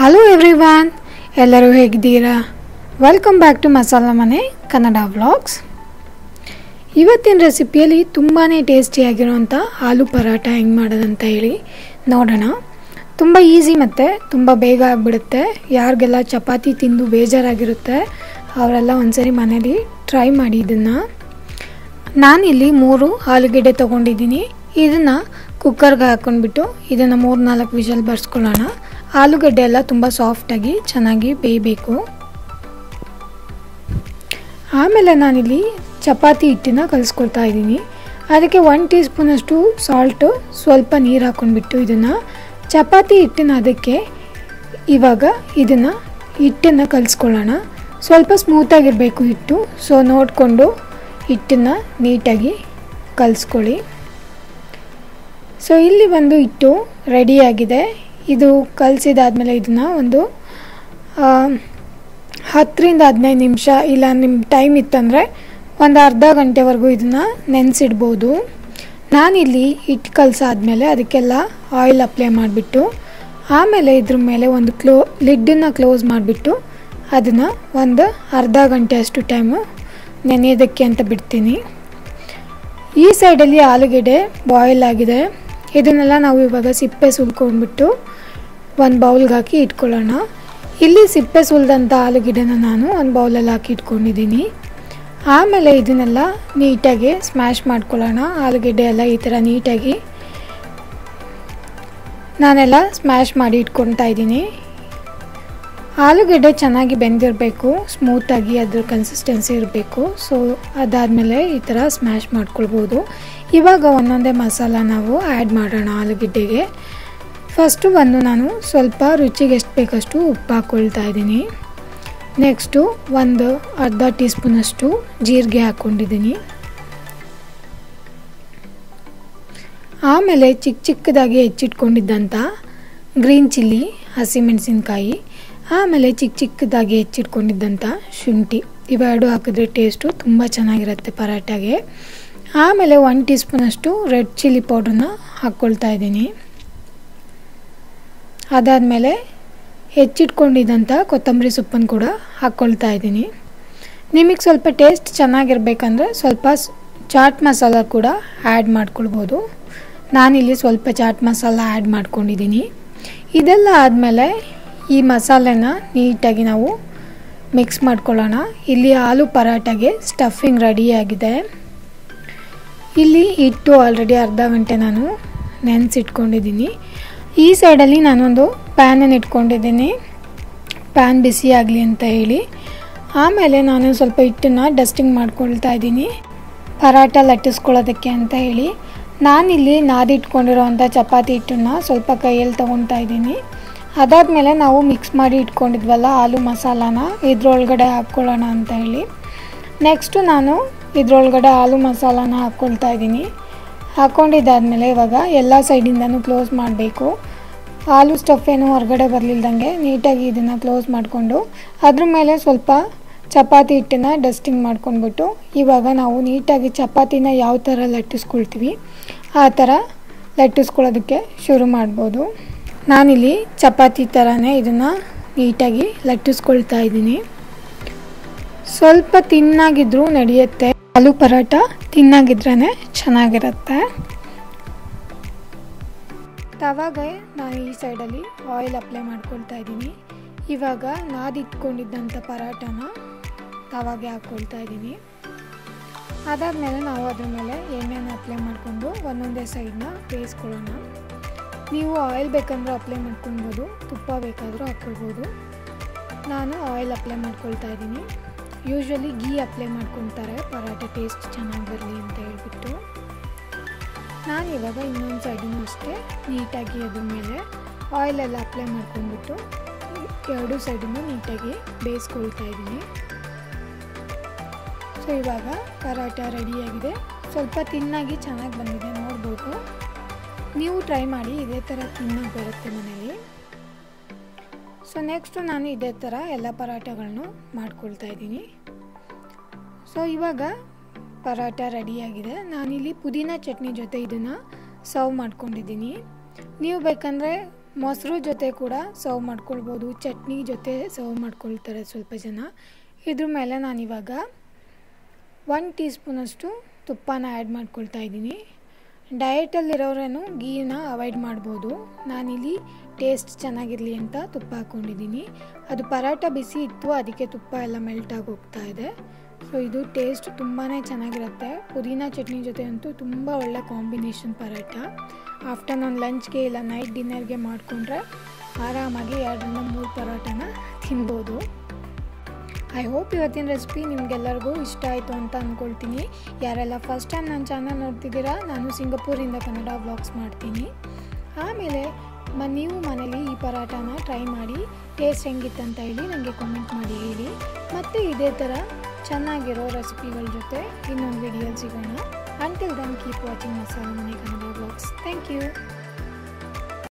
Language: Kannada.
ಹಲೋ ಎವ್ರಿವಾನ್ ಎಲ್ಲರೂ ಹೇಗಿದ್ದೀರಾ? ವೆಲ್ಕಮ್ ಬ್ಯಾಕ್ ಟು ಮಸಾಲ ಮನೆ, ಕನ್ನಡ ವ್ಲಾಗ್ಸ್ ಇವತ್ತಿನ ರೆಸಿಪಿಯಲ್ಲಿ ತುಂಬಾ ಟೇಸ್ಟಿಯಾಗಿರುವಂಥ ಆಲೂ ಪರಾಟ ಹೆಂಗೆ ಮಾಡೋದಂತ ಹೇಳಿ ನೋಡೋಣ. ತುಂಬ ಈಸಿ ಮತ್ತು ತುಂಬ ಬೇಗ ಆಗಿಬಿಡುತ್ತೆ. ಯಾರಿಗೆಲ್ಲ ಚಪಾತಿ ತಿಂದು ಬೇಜಾರಾಗಿರುತ್ತೆ, ಅವರೆಲ್ಲ ಒಂದ್ಸರಿ ಮನೇಲಿ ಟ್ರೈ ಮಾಡಿ ಇದನ್ನು. ನಾನಿಲ್ಲಿ ಮೂರು ಆಲೂಗೆಡ್ಡೆ ತೊಗೊಂಡಿದ್ದೀನಿ. ಇದನ್ನು ಕುಕ್ಕರ್ಗೆ ಹಾಕ್ಕೊಂಡ್ಬಿಟ್ಟು ಇದನ್ನು ಮೂರು ನಾಲ್ಕು ವಿಷಲ್ ಬರ್ಸ್ಕೊಳ್ಳೋಣ. ಆಲೂಗಡ್ಡೆ ಎಲ್ಲ ತುಂಬ ಸಾಫ್ಟಾಗಿ ಚೆನ್ನಾಗಿ ಬೇಯಬೇಕು. ಆಮೇಲೆ ನಾನಿಲ್ಲಿ ಚಪಾತಿ ಹಿಟ್ಟನ್ನ ಕಲಿಸ್ಕೊಳ್ತಾ ಇದ್ದೀನಿ. ಅದಕ್ಕೆ ಒನ್ ಟೀ ಸ್ಪೂನಷ್ಟು ಸಾಲ್ಟು ಸ್ವಲ್ಪ ನೀರು ಹಾಕ್ಕೊಂಡ್ಬಿಟ್ಟು ಇದನ್ನು ಚಪಾತಿ ಹಿಟ್ಟಿನ ಅದಕ್ಕೆ ಇವಾಗ ಇದನ್ನು ಹಿಟ್ಟನ್ನು ಕಲಿಸ್ಕೊಳ್ಳೋಣ. ಸ್ವಲ್ಪ ಸ್ಮೂತಾಗಿರಬೇಕು ಹಿಟ್ಟು. ಸೊ ನೋಡಿಕೊಂಡು ಹಿಟ್ಟನ್ನು ನೀಟಾಗಿ ಕಲಿಸ್ಕೊಳ್ಳಿ. ಸೊ ಇಲ್ಲಿ ಒಂದು ಹಿಟ್ಟು ರೆಡಿಯಾಗಿದೆ ಇದು ಕಲಸಿದಾದ್ಮೇಲೆ ಇದನ್ನು ಒಂದು ಹತ್ತರಿಂದ ಹದಿನೈದು ನಿಮಿಷ ಇಲ್ಲ ನಿಮ್ಮ ಟೈಮ್ ಇತ್ತಂದರೆ ಒಂದು ಅರ್ಧ ಗಂಟೆವರೆಗೂ ಇದನ್ನು ನೆನೆಸಿಡ್ಬೋದು. ನಾನಿಲ್ಲಿ ಹಿಟ್ಟು ಕಲಸಾದ್ಮೇಲೆ ಅದಕ್ಕೆಲ್ಲ ಆಯಿಲ್ ಅಪ್ಲೈ ಮಾಡಿಬಿಟ್ಟು, ಆಮೇಲೆ ಇದ್ರ ಮೇಲೆ ಒಂದು ಕ್ಲೋ, ಲಿಡ್ಡನ್ನು ಕ್ಲೋಸ್ ಮಾಡಿಬಿಟ್ಟು ಅದನ್ನು ಒಂದು ಅರ್ಧ ಗಂಟೆ ಅಷ್ಟು ಟೈಮು ನೆನೆಯೋದಕ್ಕೆ ಅಂತ ಬಿಡ್ತೀನಿ. ಈ ಸೈಡಲ್ಲಿ ಆಲೂಗೆಡ್ಡೆ ಬಾಯ್ಲ್ ಆಗಿದೆ. ಇದನ್ನೆಲ್ಲ ನಾವು ಇವಾಗ ಸಿಪ್ಪೆ ಸುಲ್ಕೊಂಡ್ಬಿಟ್ಟು ಒಂದು ಬೌಲ್ಗೆ ಹಾಕಿ ಇಟ್ಕೊಳ್ಳೋಣ. ಇಲ್ಲಿ ಸಿಪ್ಪೆ ಸುಲಿದಂಥ ಆಲೂಗೆಡ್ಡೆನ ನಾನು ಒಂದು ಬೌಲಲ್ಲಿ ಹಾಕಿ ಇಟ್ಕೊಂಡಿದ್ದೀನಿ. ಆಮೇಲೆ ಇದನ್ನೆಲ್ಲ ನೀಟಾಗಿ ಸ್ಮ್ಯಾಶ್ ಮಾಡ್ಕೊಳ್ಳೋಣ. ಆಲೂಗೆಡ್ಡೆ ಎಲ್ಲ ಈ ಥರ ನೀಟಾಗಿ ನಾನೆಲ್ಲ ಸ್ಮ್ಯಾಶ್ ಮಾಡಿ ಇಟ್ಕೊತಾ ಇದ್ದೀನಿ. ಆಲೂಗೆಡ್ಡೆ ಚೆನ್ನಾಗಿ ಬೆಂದಿರಬೇಕು ಸ್ಮೂತಾಗಿ ಅದ್ರ ಕನ್ಸಿಸ್ಟೆನ್ಸಿ ಇರಬೇಕು. ಸೊ ಅದಾದಮೇಲೆ ಈ ಥರ ಸ್ಮ್ಯಾಶ್ ಮಾಡ್ಕೊಳ್ಬೋದು. ಇವಾಗ ಒಂದೊಂದೇ ಮಸಾಲ ನಾವು ಆ್ಯಡ್ ಮಾಡೋಣ ಆಲೂಗೆಡ್ಡೆಗೆ ಫಸ್ಟು ಒಂದು ನಾನು ಸ್ವಲ್ಪ ರುಚಿಗೆ ಎಷ್ಟು ಬೇಕಷ್ಟು ಉಪ್ಪು ಹಾಕ್ಕೊಳ್ತಾ ಇದ್ದೀನಿ. ನೆಕ್ಸ್ಟು ಒಂದು ಅರ್ಧ ಟೀ ಸ್ಪೂನಷ್ಟು ಜೀರಿಗೆ ಹಾಕ್ಕೊಂಡಿದ್ದೀನಿ ಆಮೇಲೆ ಚಿಕ್ಕ ಚಿಕ್ಕದಾಗಿ ಹೆಚ್ಚಿಟ್ಕೊಂಡಿದ್ದಂಥ ಗ್ರೀನ್ ಚಿಲ್ಲಿ ಹಸಿಮೆಣಸಿನ್ಕಾಯಿ ಆಮೇಲೆ ಚಿಕ್ಕ ಚಿಕ್ಕದಾಗಿ ಹೆಚ್ಚಿಟ್ಕೊಂಡಿದ್ದಂಥ ಶುಂಠಿ. ಇವೆರಡು ಹಾಕಿದ್ರೆ ಟೇಸ್ಟು ತುಂಬ ಚೆನ್ನಾಗಿರುತ್ತೆ ಪರಾಟಾಗೆ ಆಮೇಲೆ ಒನ್ ಟೀ ಸ್ಪೂನಷ್ಟು ರೆಡ್ ಚಿಲ್ಲಿ ಪೌಡ್ರನ್ನ ಹಾಕ್ಕೊಳ್ತಾ ಇದ್ದೀನಿ. ಅದಾದಮೇಲೆ ಹೆಚ್ಚಿಟ್ಕೊಂಡಿದ್ದಂಥ ಕೊತ್ತಂಬರಿ ಸೊಪ್ಪನ್ನು ಕೂಡ ಹಾಕ್ಕೊಳ್ತಾ ಇದ್ದೀನಿ. ನಿಮಗೆ ಸ್ವಲ್ಪ ಟೇಸ್ಟ್ ಚೆನ್ನಾಗಿರ್ಬೇಕಂದ್ರೆ ಸ್ವಲ್ಪ ಚಾಟ್ ಮಸಾಲ ಕೂಡ ಆ್ಯಡ್ ಮಾಡ್ಕೊಳ್ಬೋದು. ನಾನಿಲ್ಲಿ ಸ್ವಲ್ಪ ಚಾಟ್ ಮಸಾಲ ಆ್ಯಡ್ ಮಾಡ್ಕೊಂಡಿದ್ದೀನಿ. ಇದೆಲ್ಲ ಆದಮೇಲೆ ಈ ಮಸಾಲೆನ ನೀಟಾಗಿ ನಾವು ಮಿಕ್ಸ್ ಮಾಡ್ಕೊಳ್ಳೋಣ. ಇಲ್ಲಿ ಆಲೂ ಪರಾಟಗೆ ಸ್ಟಫಿಂಗ್ ರೆಡಿಯಾಗಿದೆ ಇಲ್ಲಿ ಹಿಟ್ಟು ಆಲ್ರೆಡಿ ಅರ್ಧ ಗಂಟೆ ನಾನು ನೆನೆಸಿಟ್ಕೊಂಡಿದ್ದೀನಿ. ಈ ಸೈಡಲ್ಲಿ ನಾನೊಂದು ಪ್ಯಾನನ್ನು ಇಟ್ಕೊಂಡಿದ್ದೀನಿ. ಪ್ಯಾನ್ ಬಿಸಿ ಆಗಲಿ ಅಂತ ಹೇಳಿ. ಆಮೇಲೆ ನಾನು ಸ್ವಲ್ಪ ಹಿಟ್ಟನ್ನು ಡಸ್ಟಿಂಗ್ ಮಾಡ್ಕೊಳ್ತಾ ಇದ್ದೀನಿ. ಪರಾಟ ಲಟ್ಟಿಸ್ಕೊಳ್ಳೋದಕ್ಕೆ ಅಂತ ಹೇಳಿ. ನಾನಿಲ್ಲಿ ನಾದಿಟ್ಕೊಂಡಿರೋವಂಥ ಚಪಾತಿ ಹಿಟ್ಟನ್ನು ಸ್ವಲ್ಪ ಕೈಯಲ್ಲಿ ತೊಗೊತಾ ಇದ್ದೀನಿ. ಅದಾದಮೇಲೆ ನಾವು ಮಿಕ್ಸ್ ಮಾಡಿ ಇಟ್ಕೊಂಡಿದ್ವಲ್ಲ ಆಲೂ ಮಸಾಲಾನ, ಇದ್ರೊಳಗಡೆ ಹಾಕ್ಕೊಳ್ಳೋಣ ಅಂತ ಹೇಳಿ. ನೆಕ್ಸ್ಟು ನಾನು ಇದ್ರೊಳಗಡೆ ಆಲೂ ಮಸಾಲಾನ ಹಾಕ್ಕೊಳ್ತಾ ಇದ್ದೀನಿ. ಹಾಕ್ಕೊಂಡಿದ್ದಾದಮೇಲೆ ಇವಾಗ ಎಲ್ಲ ಸೈಡಿಂದನೂ ಕ್ಲೋಸ್ ಮಾಡಬೇಕು. ಆಲೂ ಸ್ಟಫ್ ಏನು ಹೊರಗಡೆ ಬರಲಿಲ್ದಂಗೆ ನೀಟಾಗಿ ಇದನ್ನು ಕ್ಲೋಸ್ ಮಾಡಿಕೊಂಡು ಅದ್ರ ಮೇಲೆ ಸ್ವಲ್ಪ ಚಪಾತಿ ಹಿಟ್ಟನ್ನು ಡಸ್ಟಿಂಗ್ ಮಾಡ್ಕೊಂಡ್ಬಿಟ್ಟು ಇವಾಗ ನಾವು ನೀಟಾಗಿ ಚಪಾತಿನ ಯಾವ ಥರ ಲಟ್ಟಿಸ್ಕೊಳ್ತೀವಿ ಆ ಥರ ಲಟ್ಟಿಸ್ಕೊಳ್ಳೋದಕ್ಕೆ ಶುರು ಮಾಡ್ಬೋದು. ನಾನಿಲ್ಲಿ ಚಪಾತಿ ಥರನೇ ಇದನ್ನು ನೀಟಾಗಿ ಲಟ್ಟಿಸ್ಕೊಳ್ತಾ ಇದ್ದೀನಿ. ಸ್ವಲ್ಪ ತಿನ್ನಾಗಿದ್ರೂ ನಡೆಯುತ್ತೆ. ಆಲೂ ಪರೋಟ ತಿನ್ನಾಗಿದ್ರೇ ಚೆನ್ನಾಗಿರುತ್ತೆ. ತವಾಗೆ ನಾನು ಈ ಸೈಡಲ್ಲಿ ಆಯಿಲ್ ಅಪ್ಲೈ ಮಾಡ್ಕೊಳ್ತಾ ಇದ್ದೀನಿ. ಇವಾಗ ನಾದಿಟ್ಕೊಂಡಿದ್ದಂಥ ಪರಾಟನ ತವಾಗೆ ಹಾಕ್ಕೊಳ್ತಾ ಇದ್ದೀನಿ. ಅದಾದಮೇಲೆ ನಾವು ಅದ್ರ ಮೇಲೆ ಎಣ್ಣೆನ ಅಪ್ಲೈ ಮಾಡಿಕೊಂಡು ಒಂದೊಂದೇ ಸೈಡನ್ನ ಬೇಯಿಸ್ಕೊಳ್ಳೋಣ. ನೀವು ಆಯಿಲ್ ಬೇಕಂದ್ರೆ ಅಪ್ಲೈ ಮಾಡ್ಕೊಳ್ಬೋದು, ತುಪ್ಪ ಬೇಕಾದರೂ ಹಾಕ್ಕೊಳ್ಬೋದು ನಾನು ಆಯಿಲ್ ಅಪ್ಲೈ ಮಾಡ್ಕೊಳ್ತಾ ಇದ್ದೀನಿ. ಯೂಶ್ವಲಿ ಗೀ ಅಪ್ಲೈ ಮಾಡ್ಕೊತಾರೆ ಪರಾಟ ಟೇಸ್ಟ್ ಚೆನ್ನಾಗಿ ಬರಲಿ ಅಂತ ಹೇಳ್ಬಿಟ್ಟು. ನಾನು ಇವಾಗ ಇನ್ನೊಂದು ಸೈಡೂ ಅಷ್ಟೇ, ನೀಟಾಗಿ ಅದ್ರ ಮೇಲೆ ಆಯಿಲೆಲ್ಲ ಅಪ್ಲೈ ಮಾಡ್ಕೊಂಡ್ಬಿಟ್ಟು ಎರಡು ಸೈಡನ್ನು ನೀಟಾಗಿ ಬೇಯಿಸ್ಕೊಳ್ತಾ ಇದ್ದೀನಿ. ಸೊ ಇವಾಗ ಪರಾಟ ರೆಡಿಯಾಗಿದೆ ಸ್ವಲ್ಪ ತಿನ್ನಾಗಿ ಚೆನ್ನಾಗಿ ಬಂದಿದೆ, ನೋಡ್ಬೋದು. ನೀವು ಟ್ರೈ ಮಾಡಿ, ಇದೇ ಥರ ತಿನ್ನೋಕೆ ಬರುತ್ತೆ ಮನೇಲಿ. ಸೊ ನೆಕ್ಸ್ಟು ನಾನು ಇದೇ ಥರ ಎಲ್ಲ ಪರಾಟಗಳನ್ನು ಮಾಡ್ಕೊಳ್ತಾ ಇದ್ದೀನಿ. ಸೊ ಇವಾಗ ಪರಾಟ ರೆಡಿಯಾಗಿದೆ. ನಾನಿಲ್ಲಿ ಪುದೀನ ಚಟ್ನಿ ಜೊತೆ ಇದನ್ನು ಸರ್ವ್ ಮಾಡ್ಕೊಂಡಿದ್ದೀನಿ. ನೀವು ಬೇಕಂದರೆ ಮೊಸರು ಜೊತೆ ಕೂಡ ಸರ್ವ್ ಮಾಡ್ಕೊಳ್ಬೋದು. ಚಟ್ನಿ ಜೊತೆ ಸರ್ವ್ ಮಾಡ್ಕೊಳ್ತಾರೆ ಸ್ವಲ್ಪ ಜನ. ಇದ್ರ ಮೇಲೆ ನಾನಿವಾಗ ಒನ್ ಟೀ ಸ್ಪೂನಷ್ಟು ತುಪ್ಪನ ಆ್ಯಡ್ ಮಾಡ್ಕೊಳ್ತಾ ಇದ್ದೀನಿ. ಡಯಟಲ್ಲಿರೋರೇನು ಗೀನ ಅವಾಯ್ಡ್ ಮಾಡ್ಬೋದು. ನಾನಿಲ್ಲಿ ಟೇಸ್ಟ್ ಚೆನ್ನಾಗಿರಲಿ ಅಂತ ತುಪ್ಪ ಹಾಕ್ಕೊಂಡಿದ್ದೀನಿ. ಅದು ಪರಾಟ ಬಿಸಿ ಇತ್ತು, ಅದಕ್ಕೆ ತುಪ್ಪ ಎಲ್ಲ ಮೆಲ್ಟಾಗಿ ಹೋಗ್ತಾ ಇದೆ. ಸೊ ಇದು ಟೇಸ್ಟ್ ತುಂಬಾ ಚೆನ್ನಾಗಿರುತ್ತೆ. ಪುದೀನ ಚಟ್ನಿ ಜೊತೆ ಅಂತೂ ತುಂಬ ಒಳ್ಳೆ ಕಾಂಬಿನೇಷನ್ ಪರಾಟ ಆಫ್ಟರ್ನೂನ್ ಲಂಚ್ಗೆ ಇಲ್ಲ, ನೈಟ್ ಡಿನ್ನರ್ಗೆ ಮಾಡಿಕೊಂಡ್ರೆ ಆರಾಮಾಗಿ ಎರಡರಿಂದ ಮೂರು ಪರೋಟನ ತಿನ್ಬೋದು. ಐ ಹೋಪ್ ಇವತ್ತಿನ ರೆಸಿಪಿ ನಿಮಗೆಲ್ಲರಿಗೂ ಇಷ್ಟ ಆಯಿತು ಅಂತ ಅಂದ್ಕೊಳ್ತೀನಿ ಯಾರೆಲ್ಲ ಫಸ್ಟ್ ಟೈಮ್ ನನ್ನ ಚಾನಲ್ ನೋಡ್ತಿದ್ದೀರಾ, ನಾನು ಸಿಂಗಪೂರಿಂದ ಕನ್ನಡ ವ್ಲಾಗ್ಸ್ ಮಾಡ್ತೀನಿ. ಆಮೇಲೆ ಮ, ನೀವು ಮನೇಲಿ ಈ ಪರಾಟನ ಟ್ರೈ ಮಾಡಿ ಟೇಸ್ಟ್ ಹೆಂಗಿತ್ತಂತ ಹೇಳಿ ನನಗೆ ಕಾಮೆಂಟ್ ಮಾಡಿ ಹೇಳಿ. ಮತ್ತು ಇದೇ ಥರ ಚೆನ್ನಾಗಿರೋ ರೆಸಿಪಿಗಳ ಜೊತೆ ಇನ್ನೊಂದು ವಿಡಿಯೋಲಿ ಸಿಗೋಣ. ಅಂಟಿಲ್ ದನ್ ಕೀಪ್ ವಾಚಿಂಗ್ ಮಸಾಲೆ ಮನೆ ಕನ್ನಡ ಬ್ಲಾಗ್ಸ್ ಥ್ಯಾಂಕ್ ಯು